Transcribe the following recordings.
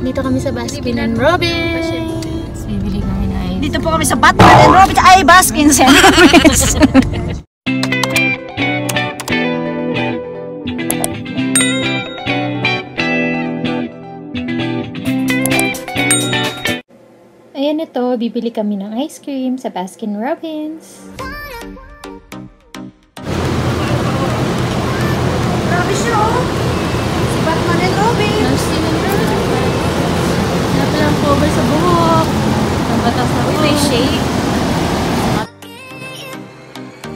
Dito kami sa Baskin and Robbins. Bibili kami na ice. Dito po kami sa Batman and Robbins. Ay, Baskins and Robbins. Ayan ito, bibili kami ng ice cream sa Baskin Robbins.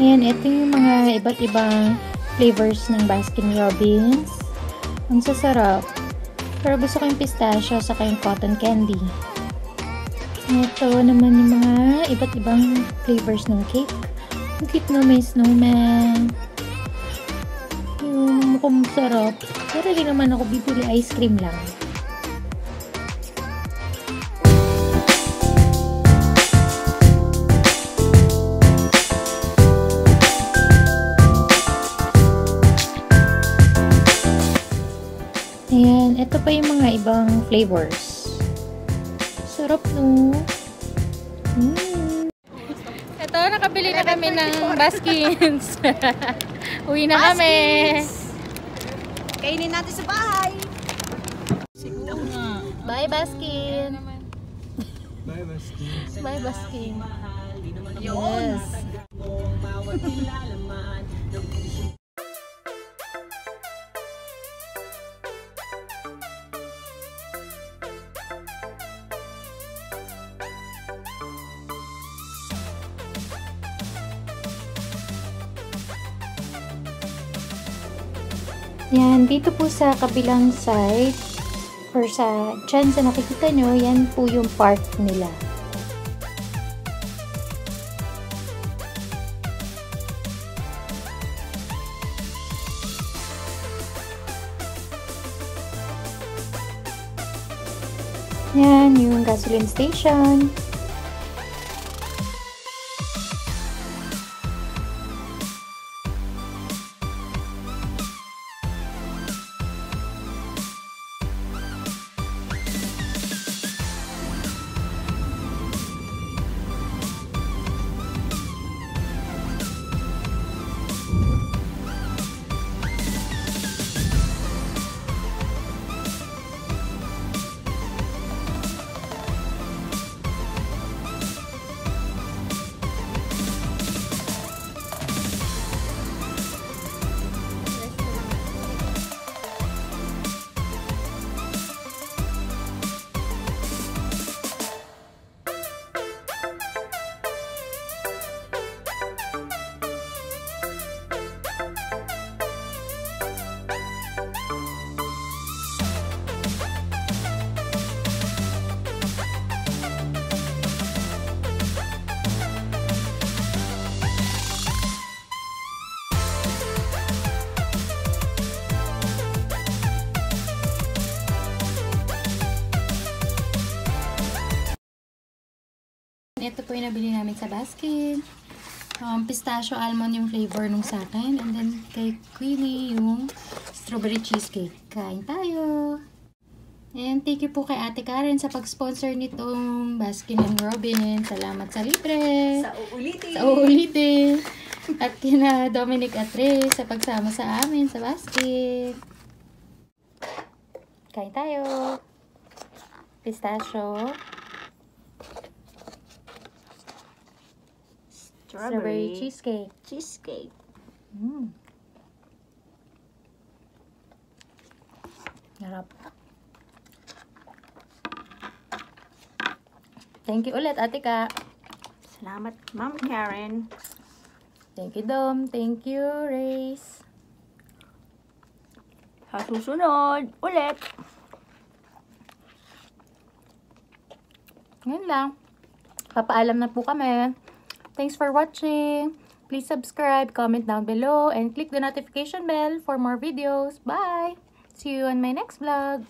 Ayan, ito yung mga iba't ibang flavors ng Baskin Robbins. Ang sasarap. Pero gusto ko yung pistachio saka yung cotton candy. Ito naman yung mga iba't ibang flavors ng cake. Ang cute na may snowman. Yung mukhang sarap. Pero di naman ako bibili ice cream lang. Ayan, ito pa yung mga ibang flavors. Sarap no. Mm. Ito, nakabili na kami ng Baskins. Uwi na kami. Kainin natin sa bahay. Bye, Baskin. Bye, Basti. Bye, Baskin. Yes. Yan, dito po sa kabilang side or sa dyan sa nakikita nyo, yan po yung park nila. Yan, yung gasoline station. Ito po yung nabili namin sa basket. Um, pistachio almond yung flavor nung sa akin. And then kay Queenie yung strawberry cheesecake. Kain tayo! And thank you po kay Ate Karen sa pag-sponsor nitong Baskin and Robin. Salamat sa libre. Sa uulitin. Sa uulitin. At kina Dominic at Ray sa pagsama sa amin sa basket. Kain tayo. Pistachio. Strawberry cheesecake. cheesecake. Mm. Sarap. Thank you ulit, Ate Ka. Salamat, Ma'am Karen. Thank you, Dom. Thank you, Race. Sa susunod, ulit. Ngayon lang. Papaalam na po kami. Thanks for watching. Please subscribe, comment down below, and click the notification bell for more videos. Bye! See you on my next vlog.